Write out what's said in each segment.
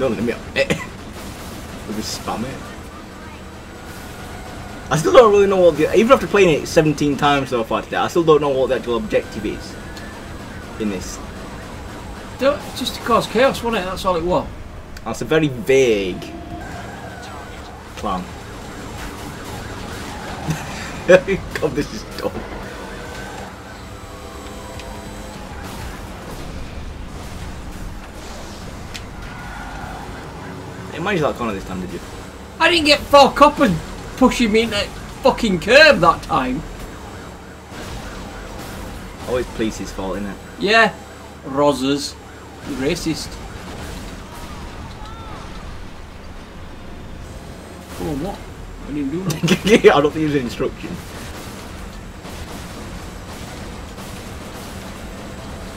Don't let me up. We'll just spam it. I still don't really know what the even after playing it 17 times so far today, I still don't know what the actual objective is in this. Don't, just to cause chaos, wasn't it? That's all it was. That's a very vague plan. God, this is dumb. Managed that corner this time, did you? I didn't get four coppers pushing me into fucking curb that time. Oh, it's Police's fault, isn't it? Yeah, you racist. Come on, what? I didn't do that. I don't think there's an instruction.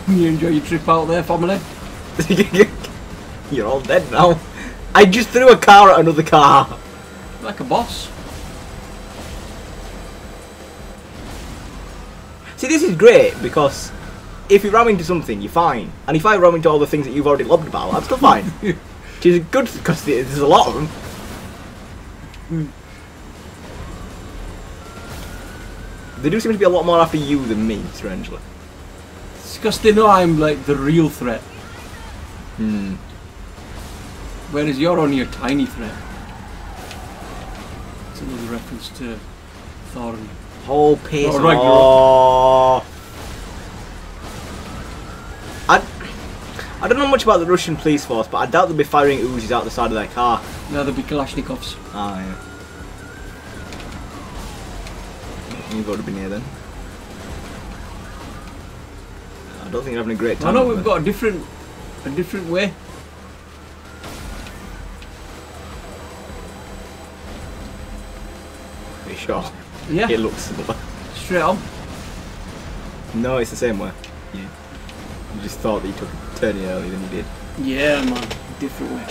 you enjoy your trip out there, family? You're all dead now. I just threw a car at another car. Like a boss. See, this is great because if you ram into something, you're fine. And if I ram into all the things that you've already loved about, I'm still fine. Which is good because there's a lot of them. They do seem to be a lot more after you than me, strangely. It's because they know I'm like the real threat. Hmm. Whereas you're only a tiny threat. It's another reference to Thor and Whole piece. Oh, right, oh. I, I don't know much about the Russian police force, but I doubt they'll be firing Uzis out the side of their car. No, they'll be Kalashnikovs. Ah, yeah. You've got to be near then. I don't think you're having a great time. I know we've got a different, a different way. Sure? Yeah, It looks similar. straight on. No, it's the same way. Yeah. You just thought that you took a turn in earlier than you did. Yeah, man, different way.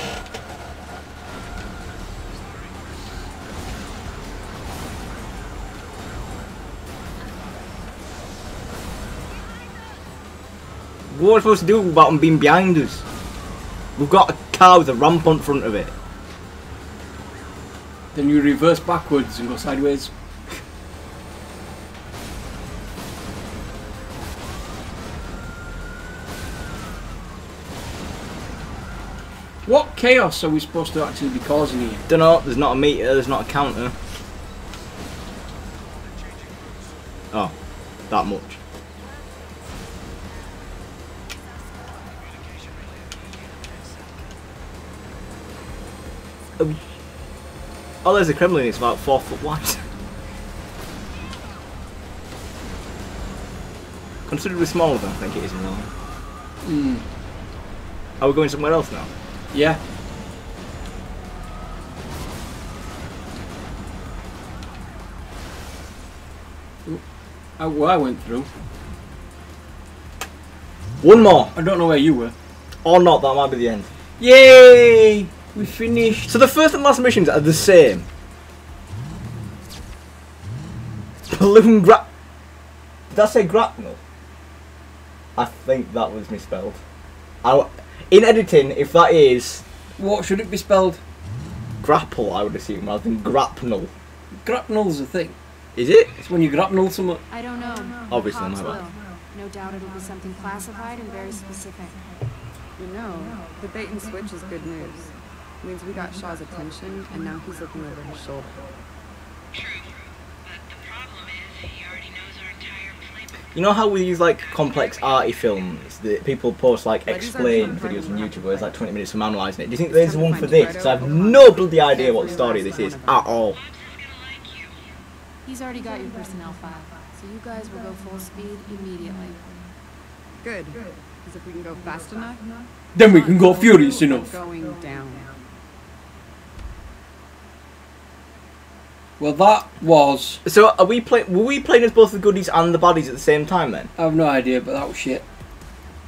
What are we supposed to do about them being behind us? We've got a car with a ramp on front of it. Then you reverse backwards and go sideways. What chaos are we supposed to actually be causing here? Don't know, there's not a meter, there's not a counter. Oh, there's a Kremlin, it's about four foot wide. Considerably smaller than I think it is in real life. Hmm. Are we going somewhere else now? Yeah. I, well, I went through. One more! I don't know where you were. Or not, that might be the end. Yay! We finished. So the first and last missions are the same. Balloon gra- Did I say grapnel? I think that was misspelled. I, in editing, if that is What should it be spelled? grapple, I would assume, rather than grapnel. Grapnel's a thing. Is it? It's when you grapnel someone. I don't know. Obviously, Hobbs my bad. will. No doubt it'll be something classified and very specific. You know, the bait and switch is good news. Means we got Shaw's attention, and now he's looking over his shoulder. True, but the problem is he already knows our entire playbook. You know how we use like complex arty films that people post like explain videos on. YouTube where it's like 20 minutes from analysing it? Do you think there's one for this? Because I have no bloody idea what the story this is at all. Hobbs is gonna like you. He's already got your personnel file, so you guys will go full speed immediately. Good. Because if we can go fast enough, Then we can go furious enough. going down. Well, that was. So are we play? Were we playing as both the goodies and the baddies at the same time then? I have no idea, but that was shit.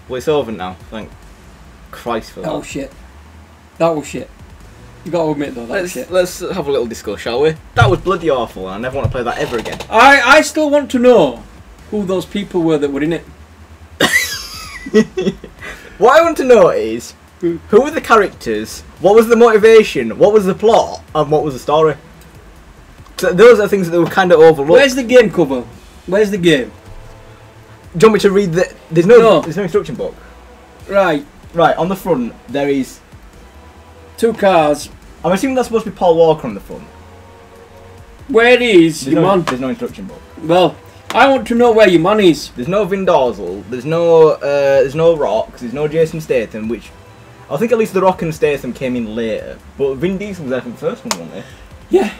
Well, it's over now. Thank Christ for That that. was shit. That was shit. You gotta admit though, that was Let's shit. let's have a little discuss, shall we? That was bloody awful, and I never want to play that ever again. I I still want to know who those people were that were in it. What I want to know is Who were the characters? What was the motivation? What was the plot? And what was the story? So those are things that were kind of overlooked. Where's the game cover? Where's the game? Do you want me to read the? There's no, No. there's no instruction book. Right, Right on the front there is. two cars. I'm assuming that's supposed to be Paul Walker on the front. Where is There's your no, man? there's no instruction book. Well, I want to know where your man is. There's no Vin Diesel. There's no. Uh, there's no Rock. There's no Jason Statham. Which I think at least the Rock and Statham came in later. But Vin Diesel was there from the first one, wasn't he? Yeah.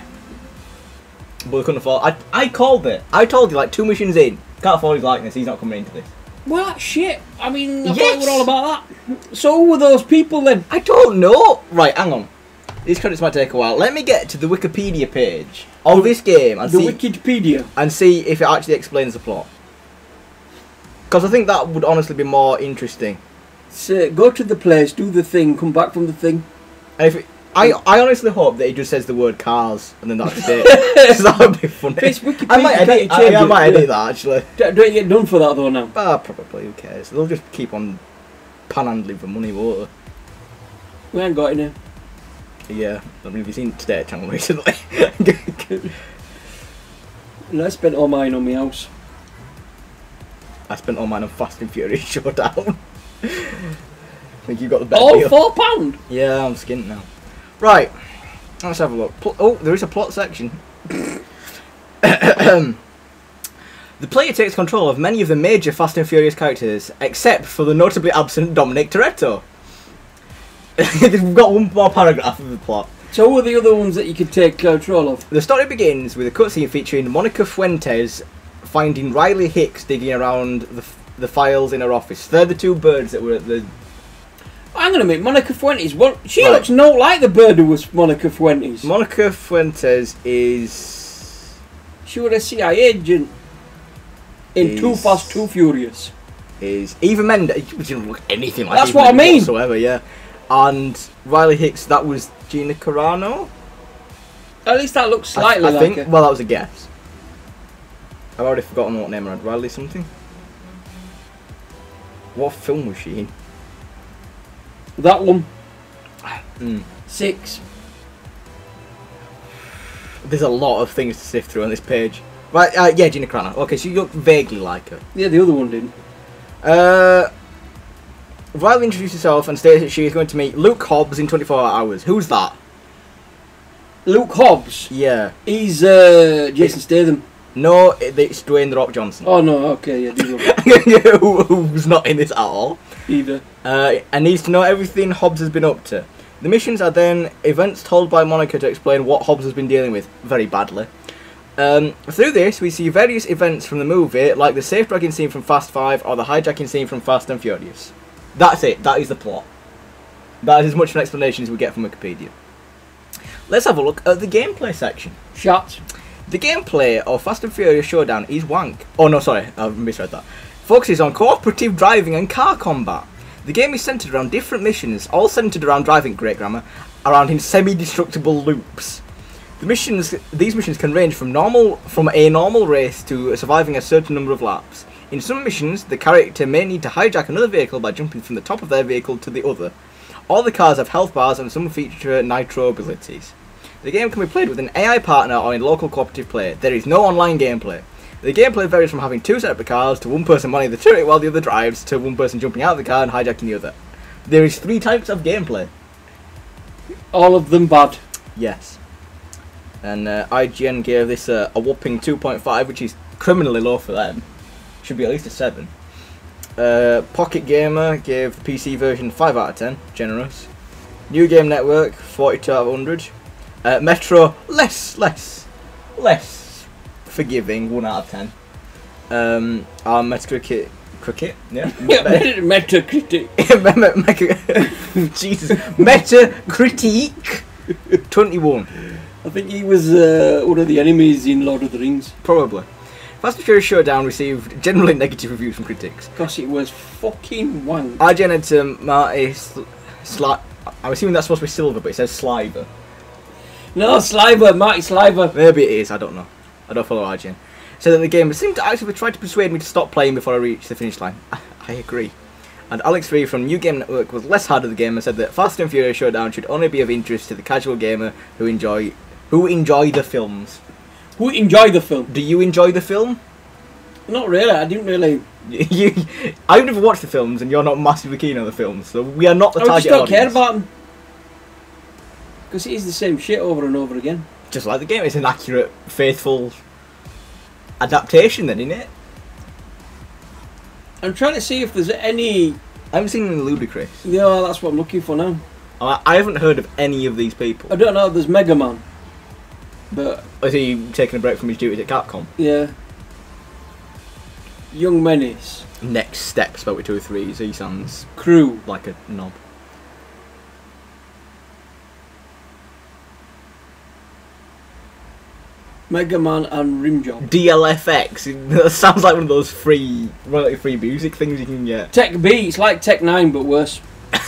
But they couldn't afford. I I called it. I told you like two missions in. Can't afford his likeness. He's not coming into this. Well, that's shit. I mean, I thought Yes. we were all about that. So were those people then? I don't know. Right, hang on. These credits might take a while. Let me get to the Wikipedia page of this game and The see Wikipedia. and see if it actually explains the plot. Because I think that would honestly be more interesting. So go to the place, do the thing, come back from the thing. And if it, I, I honestly hope that he just says the word cars and then that's it. 'Cause that would be funny. It's Wikipedia, I might edit. I, change I it? might edit that actually. Don't you get done for that though now. Ah, probably. Who cares? They'll just keep on panhandling for money, won't We ain't got any. they? Yeah. I mean, have you seen Today Channel recently? I spent all mine on my house. I spent all mine on Fast and Furious Showdown. I think you got the better All deal. four pound. Yeah, I'm skint now. Right, let's have a look. Pl- oh, there is a plot section. the player takes control of many of the major Fast and Furious characters, except for the notably absent Dominic Toretto. We've got one more paragraph of the plot. So who are the other ones that you could take control of? The story begins with a cutscene featuring Monica Fuentes finding Riley Hicks digging around the, f- the files in her office. They're the two birds that were at the. I'm gonna make Monica Fuentes. What? She Right. looks not like the bird who was Monica Fuentes. Monica Fuentes is. she was a CIA agent in Too Fast, Too Furious. is Eva Mendes. She didn't look anything like That's Eva what I Mendes mean. whatsoever. Yeah, and Riley Hicks. That was Gina Carano. At least that looks I- slightly I, like think. her. Well, that was a guess. I've already forgotten what name I had. Riley something. What film was she in? That one. Mm. Six. There's a lot of things to sift through on this page. Right, uh, yeah, Gina Carano. Okay, so you look vaguely like her. Yeah, the other one didn't. Uh, Riley introduced herself and states that she is going to meet Luke Hobbs in 24 hours. Who's that? Luke Hobbs. Yeah. He's uh, Jason Statham. No, it- it's Dwayne The Rock Johnson. Oh no, okay, yeah, the other one. Who- Who's not in this at all. Either. Uh, and needs to know everything Hobbs has been up to. The missions are then events told by Monica to explain what Hobbs has been dealing with very badly. Um, through this, we see various events from the movie, like the safe dragging scene from Fast 5 or the hijacking scene from Fast and Furious. That's it, that is the plot. That is as much of an explanation as we get from Wikipedia. Let's have a look at the gameplay section. Shot. The gameplay of Fast and Furious Showdown is wank. Oh no, sorry, I misread that. Focuses on cooperative driving and car combat. The game is centered around different missions, all centered around driving, great grammar, around in semi-destructible loops. The missions, these missions can range from normal, from a normal race to surviving a certain number of laps. In some missions, the character may need to hijack another vehicle by jumping from the top of their vehicle to the other. All the cars have health bars and some feature nitro abilities. The game can be played with an AI partner or in local cooperative play. There is no online gameplay. The gameplay varies from having two separate cars to one person manning the turret while the other drives to one person jumping out of the car and hijacking the other. There is three types of gameplay. All of them bad. Yes. And uh, IGN gave this uh, a whopping 2.5, which is criminally low for them. Should be at least a 7. Uh, Pocket Gamer gave the PC version 5 out of 10, generous. New Game Network, 42 out of 100. Uh, Metro, less, less, less forgiving, 1 out of 10. Um, our Metacritic, cricket, yeah? Metacritic. Meta- Jesus, Metacritic, 21. I think he was uh, one of the enemies in Lord of the Rings. Probably. Fast and Furious Showdown received generally negative reviews from critics. Because it was fucking wank. IGN had to Marty Sl- Sli- I'm assuming that's supposed to be silver, but it says Sliver. No, Sliver, Marty Sliver. Maybe it is, I don't know. I don't follow IGN. So that the game seemed to actively try to persuade me to stop playing before I reach the finish line. I, I agree. And Alex Free from New Game Network was less hard of the game and said that Fast and Furious Showdown should only be of interest to the casual gamer who enjoy who enjoy the films. Who enjoy the film? Do you enjoy the film? Not really. I didn't really. You, I've never watched the films, and you're not massively keen on the films, so we are not the I just target don't audience. care about them. Because it is the same shit over and over again. Just like the game, it's an accurate, faithful adaptation, then, isn't it? I'm trying to see if there's any. I haven't seen any Ludacris. Yeah, that's what I'm looking for now. I I haven't heard of any of these people. I don't know. There's Mega Man, but oh, Is he taking a break from his duties at Capcom? yeah. Young Menace, Next step, spelled with two or threes. He sounds Crew, like a knob. Mega Man, and Rimjob. DLFX. That sounds like one of those free, royalty free music things you can get. Tech B, it's like Tech 9 but worse.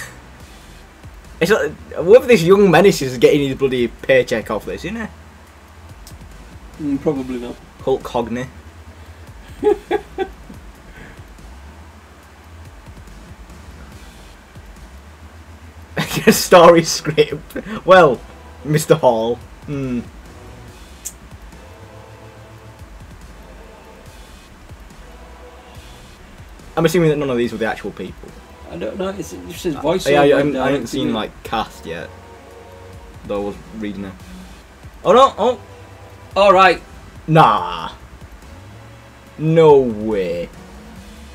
It's like, whoever this young menace is getting his bloody paycheck off this, isn't it? Mm, probably not. Hulk Hogney. Story script. Well, Mr. Hall. Hmm. I'm assuming that none of these were the actual people. I don't know. It's just says voiceover. Yeah, I, I, haven't, I haven't seen like cast yet. Though I was reading it. Oh no! Oh All right. nah! No way.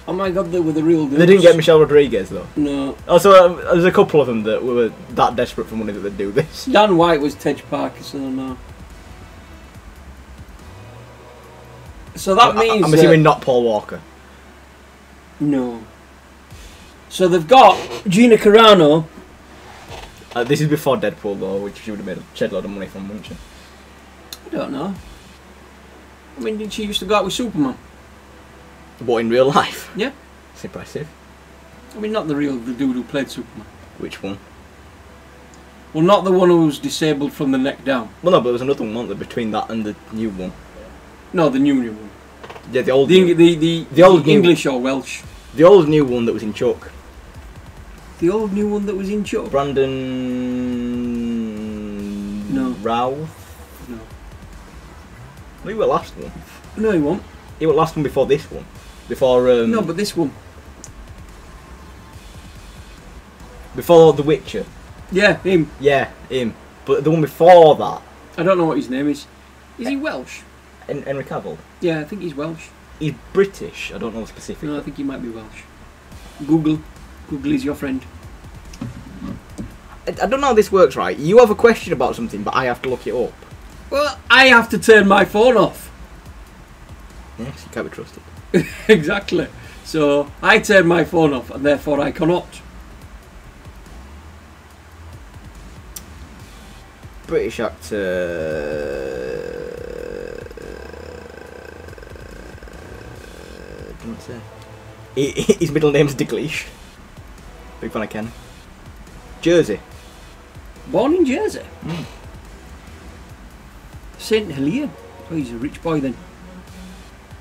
Oh my god, they were the real dudes. They didn't get Michelle Rodriguez though. No. Also, um, there's a couple of them that were that desperate for money that they'd do this. Dan White was Tej Parkinson, so no. So that I- means I'm assuming not Paul Walker. No. So they've got Gina Carano. Uh, this is before Deadpool though, which she would have made a shed load of money from, wouldn't she? I don't know. I mean, did she used to go out with Superman? But in real life, Yeah. it's impressive. I mean, not the real the dude who played Superman. Which one? Well, not the one who was disabled from the neck down. Well, no, but there was another one between that and the new one. No, the new new one. Yeah, the old, The the the, The old English or Welsh. The old new one that was in Chuck. The old new one that was in Chuck. Brandon. No. Routh. No. No, he was the last one. No, he won't. He was last one before this one. Before um. No, but this one. before The Witcher. Yeah, him. Yeah, him. But the one before that, I don't know what his name is. Is he Welsh? Hen- Henry Cavill. Yeah, I think he's Welsh. He's British. I don't know specifically. No, I think he might be Welsh. Google. Google is your friend. I, I don't know how this works, right? You have a question about something, but I have to look it up. Well, I have to turn my phone off. Yes, you can't be trusted. exactly. So I turn my phone off, and therefore I cannot. British actor. Say. He, his middle name's Dicklish. Big fan of Ken. Jersey. Born in Jersey. Mm. Saint Helier. Oh, he's a rich boy then.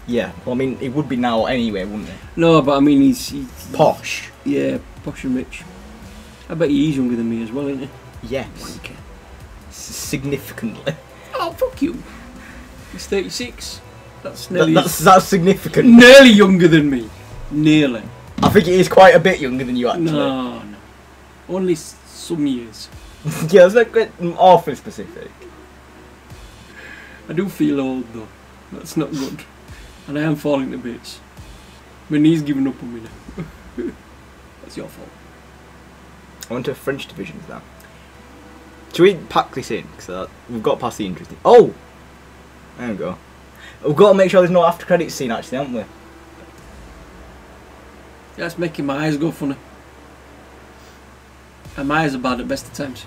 Yeah, well, I mean, he would be now anyway, wouldn't he? No, but I mean he's, he's Posh. Yeah, posh and rich. I bet he's younger than me as well, isn't he? Yes. Wanker. Significantly. Oh, fuck you. He's 36. That's That- nearly, that's, that's significant. nearly younger than me. Nearly. I think he is quite a bit younger than you, actually. No, no. Only s- some years. yeah, it's like quite awfully specific. I do feel old though. That's not good. And I am falling to bits. My knee's giving up on me now. That's your fault. I went to French divisions now. Should we pack this in? Because uh, we've got past the interesting. Oh! There we go. We've got to make sure there's no after credits scene, actually, haven't we? That's making my eyes go funny. And my eyes are bad at best of times.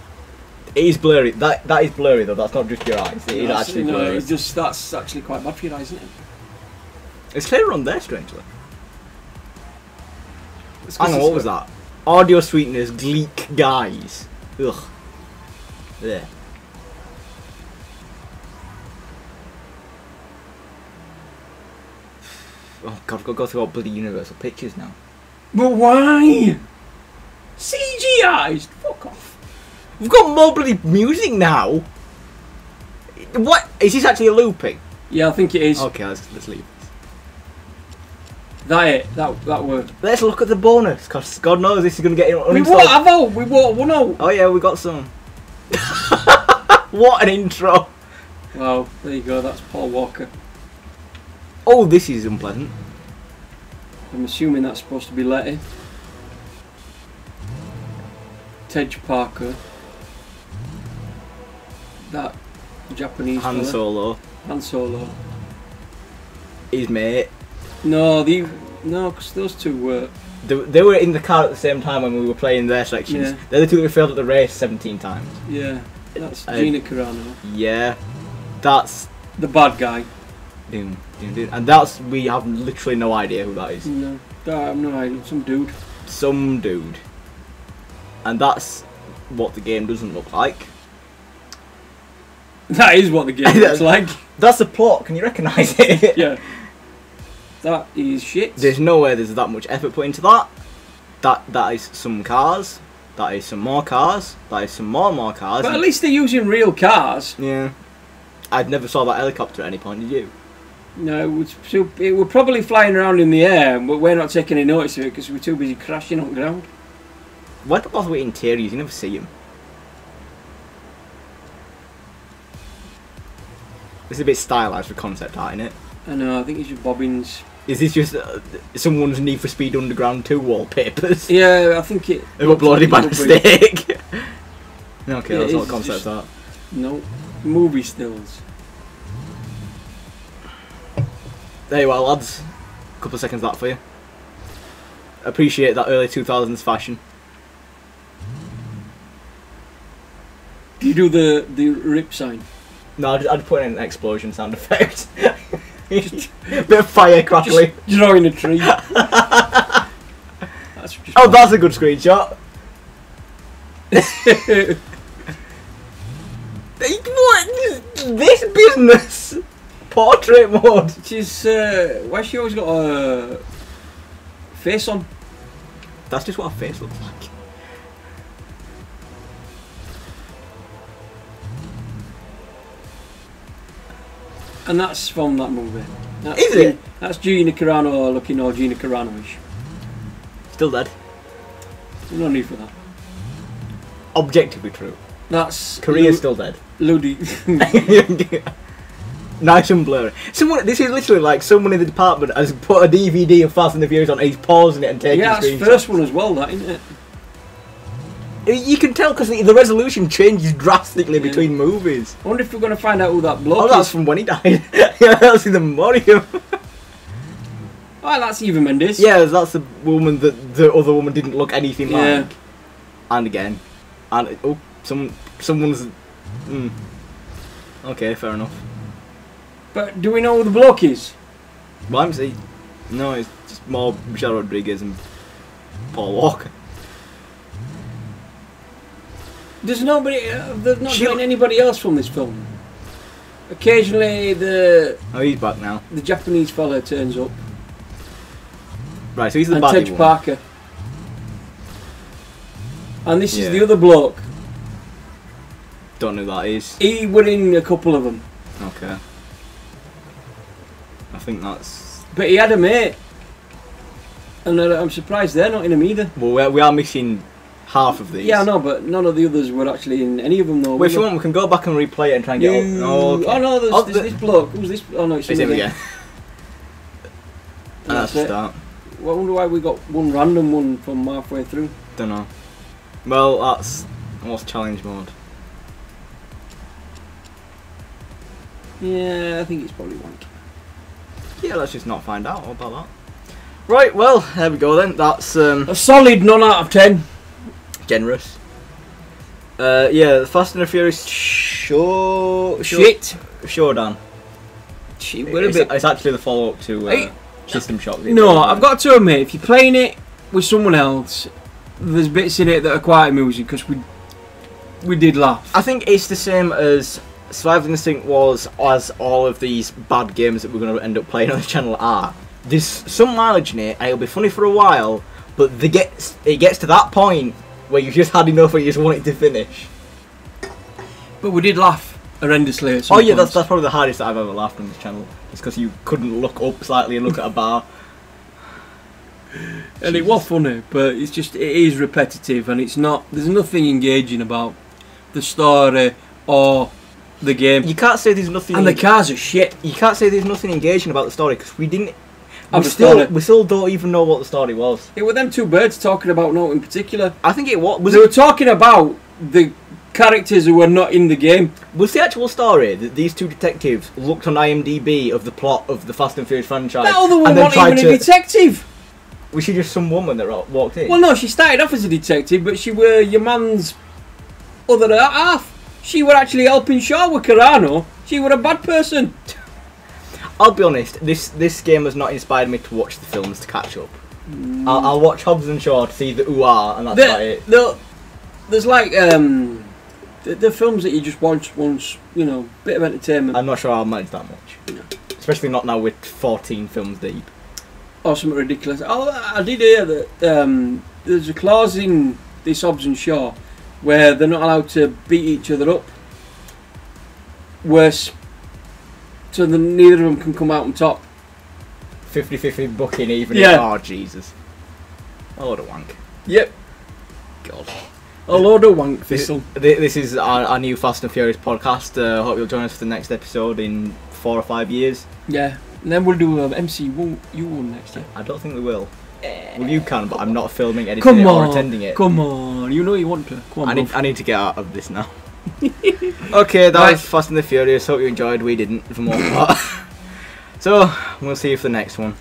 It is blurry. That That is blurry, though. That's not just your eyes. It is That's- actually no, blurry. it's just that's actually quite bad for your eyes, isn't it? It's clearer on there, strangely. Hang on, what was that? Audio sweeteners, Gleek guys. Ugh. There. Oh god, I've got to go through all bloody Universal Pictures now. But why? CGI's. Fuck off. We've got more bloody music now. What is this actually looping? Yeah, I think it is. Okay, let's let's leave. That it. That that word. Let's look at the bonus, cause God knows this is gonna get We uninstalled. what? Have all? We what? One all. Oh yeah, we got some. what an intro! Wow. There you go. That's Paul Walker. Oh, this is unpleasant. I'm assuming that's supposed to be Letty. Tej Parker. That Japanese Han fella. Solo, Han Solo. his mate. No, the no, because those two were. They, they were in the car at the same time when we were playing their sections. Yeah. They're the two that we failed at the race 17 times. Yeah, that's Uh, Gina Carano, Yeah, that's the bad guy. doom, and that's we have literally no idea who that is. No, I have no idea. Some dude. Some dude, and that's what the game doesn't look like. That is what the game looks like. That's the plot. Can you recognise it? Yeah. That is shit. There's no way there's that much effort put into that. That that is some cars. That is some more cars. That is some more more cars. but at least they're using real cars. yeah. I'd never saw that helicopter at any point. Did you? No, it was too, it were probably flying around in the air, but we're not taking any notice of it because we're too busy crashing on the ground. Why do bother with interiors? You never see them. It's a bit stylized for concept art, it I know, I think it's just bobbins. Is this just uh, someone's Need for Speed Underground 2 wallpapers? Yeah, I think it. They've uploaded by mistake. okay, Yeah, that's not concept art. No, movie stills. There you are, lads. A couple of seconds that for you. Appreciate that early 2000s fashion. Do you do the the rip sign? No, I'd, I'd put in an explosion sound effect. Bit of fire crackling. Just drawing a tree. that's Oh, that's a good screenshot. what? This business? Portrait mode. She's uh, why she always got a face on? That's just what her face looks like. And that's from that movie. That's Is it? That's Gina Carano looking all Gina Carano-ish. Still dead. No need for that. Objectively true. That's Korea's Lu- still dead. Ludi. nice and blurry. Someone, this is literally like someone in the department has put a DVD of Fast and the Furious on and he's pausing it and taking yeah, that's screenshots. first one as well. That isn't it? You can tell because the, the resolution changes drastically Yeah. between movies. I wonder if we're going to find out who that Oh, bloke that's is. from when he died. yeah, that's in the memoriam. Oh, that's Eva Mendes. yeah, that's the woman that the other woman didn't look anything Yeah. like. And again, and oh, some someone's. Mm. Okay, fair enough. But do we know who the bloke is? Well, I'm no, it's just more Michelle Rodriguez and Paul Walker. There's nobody. Uh, there's not been anybody else from this film. Occasionally, the Oh, he's back now. the Japanese fella turns up, Right, so he's the and one. Parker. And this Yeah. is the other bloke. Don't know who that is. He were in a couple of them, think that's. but he had a mate, and uh, I'm surprised they're not in him either. Well, we are, missing half of these. Yeah, no, but none of the others were actually in any of them though. Well, if you want, we can go back and replay it and try and get. You- Oh, okay. oh no, there's, Oh, there's the- this bloke. Who's this? Oh no, it's It's him again. that's That's the it. start. Well, I wonder why we got one random one from halfway through. Don't know. Well, that's what's challenge mode. Yeah, I think it's probably one. Yeah, let's just not find out. About that? Right. Well, there we go then. That's um, A solid none out of ten. generous. Uh, yeah, the Fast and the Furious show, show Shit. showdown. Shit, we're a It's, bit. it's actually the follow-up to uh, Hey. System Shock. No, I've got to admit, if you're playing it with someone else, there's bits in it that are quite amusing because we we did laugh. I think it's the same as Survival Instinct was, as all of these bad games that we're going to end up playing on the channel are. There's some mileage in it, and it'll be funny for a while, But the gets it gets to that point where you've just had enough and you just want it to finish. But we did laugh horrendously. At some Oh yeah, that's that's probably the hardest I've ever laughed on this channel. It's because you couldn't look up slightly and look at a bar. and it was funny, but it's just it is repetitive, and it's not. There's nothing engaging about the story or the game. You can't say there's nothing. and the cars are shit. you can't say there's nothing engaging about the story because we didn't. We Have a still, we still don't even know what the story was. It were them two birds talking about no in particular. I think it was was they were talking about the characters who were not in the game. was the actual story that these two detectives looked on IMDb of the plot of the Fast and Furious franchise That other one wasn't even a detective. was she just some woman that walked in? Well, no, she started off as a detective, but she were your man's other half. She were actually helping Shaw with Carano. She were a bad person. I'll be honest. This this game has not inspired me to watch the films to catch up. I'll, I'll watch Hobbs and Shaw to see the ooh ah, and that's about it. the, there's like um, the, the films that you just watch once, you know, bit of entertainment I'm not sure I'll manage that much. Especially not now with 14 films deep. or something ridiculous. Oh, I did hear that um, there's a clause in this Hobbs and Shaw where they're not allowed to beat each other up. Worse, so that neither of them can come out on top. 50-50 booking even. Yeah. Oh Jesus. A load of wank. Yep, God. a load of wank This, thistle. thi- this is our, our new Fast and Furious podcast. Uh, hope you'll join us for the next episode in four or five years. Yeah, and then we'll do um, MC one, you one next year. I don't think we will. Eh. Well, you can, but I'm not filming, editing Come it, or on, attending it. come on, you know you want to. Come on, I need. I need to get out of this now. okay, that Right. was Fast and the Furious. Hope you enjoyed. We didn't, for the most part. so, we'll see you for the next one.